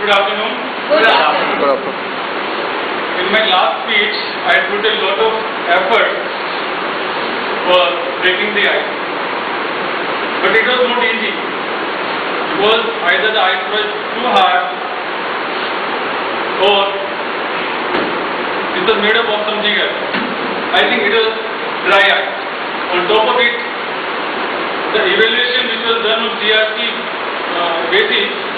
Good afternoon. Good afternoon. Good afternoon. In my last speech, I put a lot of effort for breaking the ice. But it was not easy. Because either the ice was too hard or it was made up of something else. I think it was dry ice. On top of it, the evaluation which was done on GRC uh, basis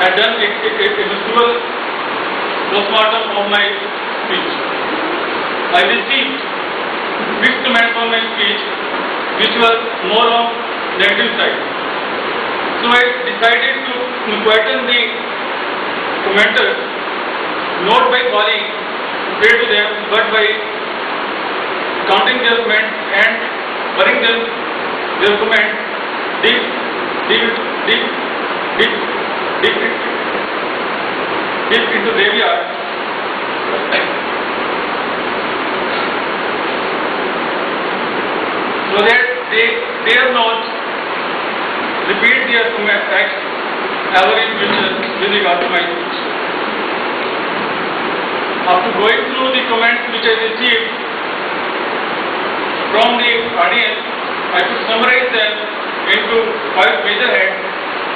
had done a, a, a, visual postmortem of my speech. I received mixed comments on my speech which was more on negative side. So I decided to question the commenters not by calling pray to them but by counting their comments and burying them their comments deep, deep, deep, deep, deep, deep into graveyard. So that they dare not repeat their acts ever in future with regard to my speech. After going through the comments which I received from the audience, I could summarize them into five major heads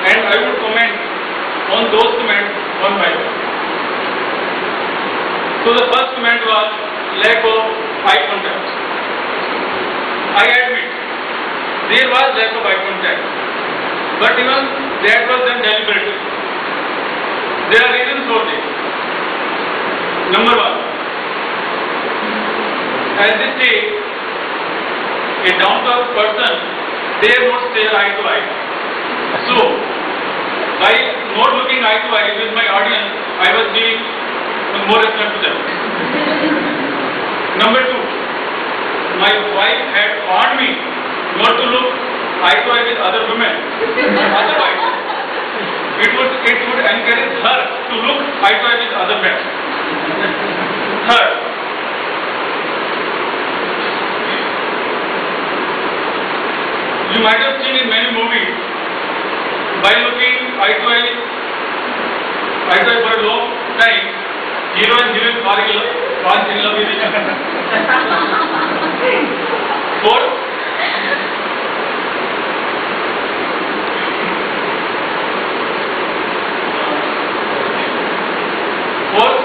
and I would comment on those comments one by one. So the first comment was lack of eye contact. I admit there was lack of eye contact, but even that was done deliberately. There are reasons for this. Number one, as they say, a down-to-earth person dare not stare eye to eye. So, by not looking eye to eye with my audience, I was giving more respect to them. Number two, my wife had warned me not to look eye to eye with other women. Otherwise, it would it would encourage her to look eye to eye with other men. Third, you might have seen in many movies by looking eye to eye, eye to eye for a long time, hero and heroine fall in love, fall in love with each other. Fourth, fourth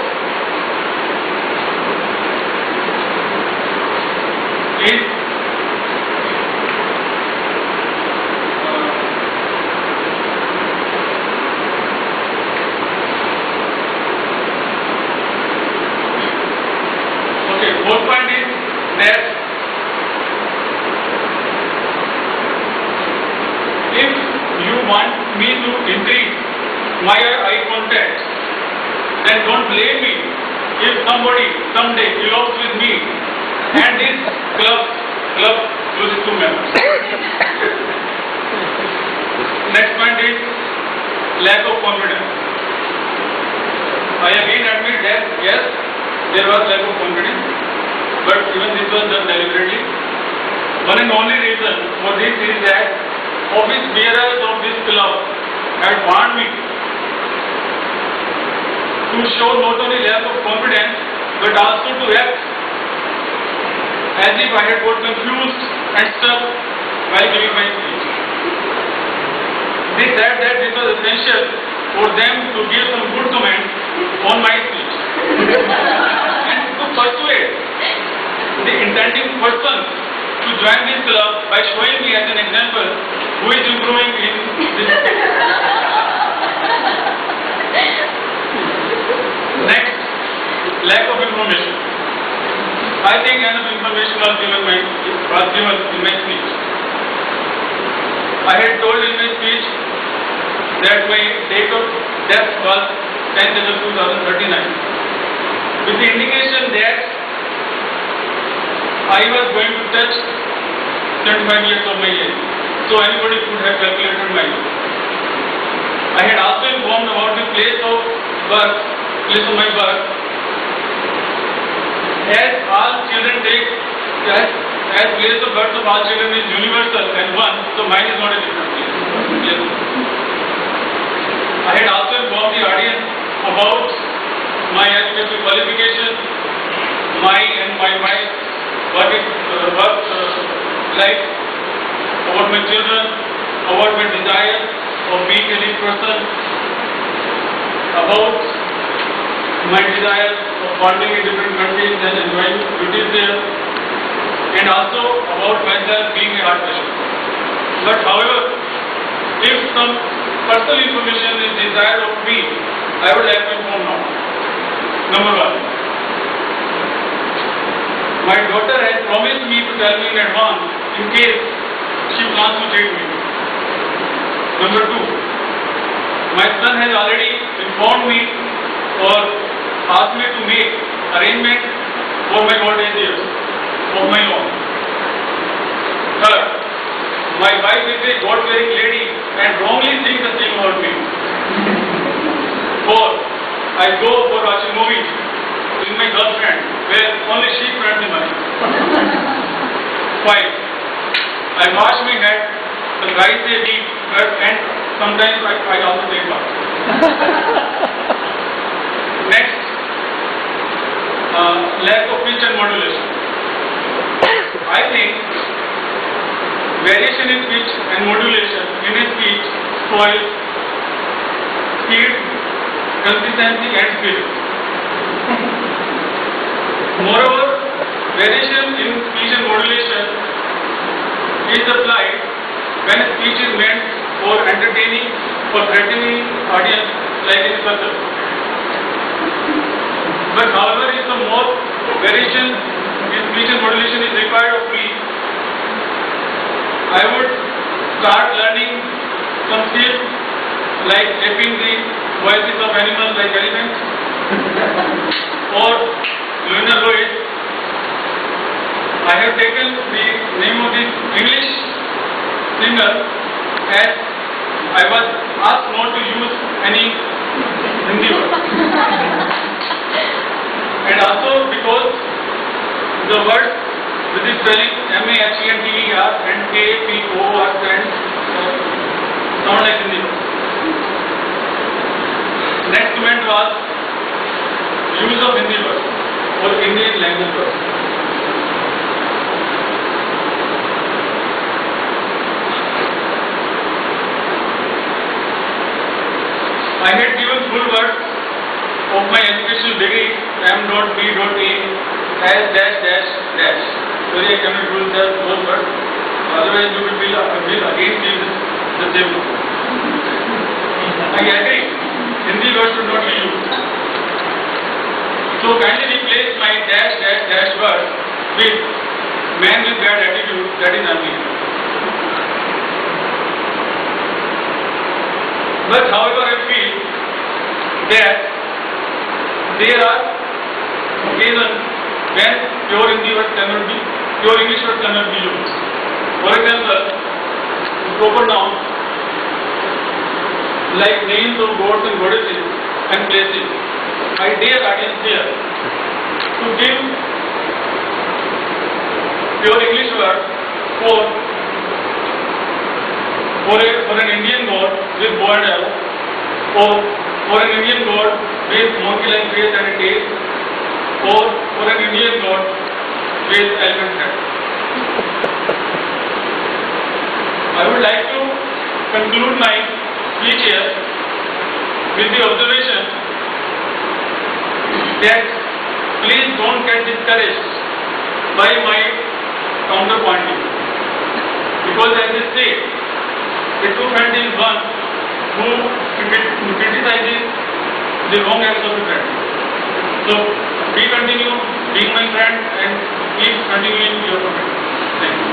is Okay, fourth point is that if you want me to increase my eye contact, then don't blame me if somebody someday elopes with me and this club club loses two members. Next point is lack of confidence. I again admit that yes, there was lack of confidence, but even this was done deliberately. One and only reason for this is that office bearers of this club had warned me to show not only lack of confidence but also to act as if I had got confused and stuck while giving my speech. They said that this was essential for them to give some good comments on my speech and to persuade the intending person to join this club by showing me as an example who is improving in this. Next, lack of information. I think enough information was given, my, was given in my speech. I had told in my speech that my date of death was 10th April 2039 with the indication that I was going to touch 25 years of my age. So anybody could have calculated my age. I had also informed about the place of birth, place of my birth. As all children take, as, as place of birth of all children is universal and one, so mine is not a different place. Yes. I had also informed the audience about my educational qualification, my and my wife's work, uh, work uh, life, about my children, about my desire of being a rich person, about my desire of wandering in different countries and enjoying beauties there, and also about myself being a art patient. But however, if some personal information is desired of me, I would like to inform now. Number one, my daughter promised me to tell me in advance in case she plans to date me. Number two, my son has already informed me or asked me to make arrangement for my old age years of my own. Third, my wife is a God-fearing lady and wrongly thinks the same about me. Fourth, I go for watching movies with my girlfriend where only she spends the money. Five, I wash my head thrice a week but and sometimes I, I also take bath. Next, uh, lack of pitch and modulation. I think variation in pitch and modulation in a speech spoils speed, consistency and spirit. Moreover, variation in speech and modulation is applied when speech is meant for entertaining or threatening audience like in circle. But however, if the more variation in speech and modulation is required of me, I would start learning some skills like shaping the voices of animals like elephants or lunar Lois. I have taken the name of this English singer as I was asked not to use any Hindi word. and also because the word with the spelling M-A-H-E-N-T-E-R and K-P-O-R stand uh, sound like Hindi word. Next comment was use of Hindi word or Indian language word. My educational degree M.B.A as dash dash dash. Sorry, I cannot use the whole word. Otherwise, you will will will again give the same. I agree. Hindi word should not be used. So kindly replace my dash dash dash word with man with bad attitude. That is only. But however, I feel that there are occasions when pure Hindi word cannot be, pure English word cannot be used. For example, proper nouns like names of gods and goddesses and places. I dare audience here to give pure English word for for, a, for an Indian god with L, or for an Indian god with monkey-like face and a tail, or for an Indian god with elephant head. I would like to conclude my speech here with the observation that please don't get discouraged by my counterpointing. Because as I say, a true friend is one who the wrong answer get so prepared. So be continue being my friend and keep continuing your comment. Thank you.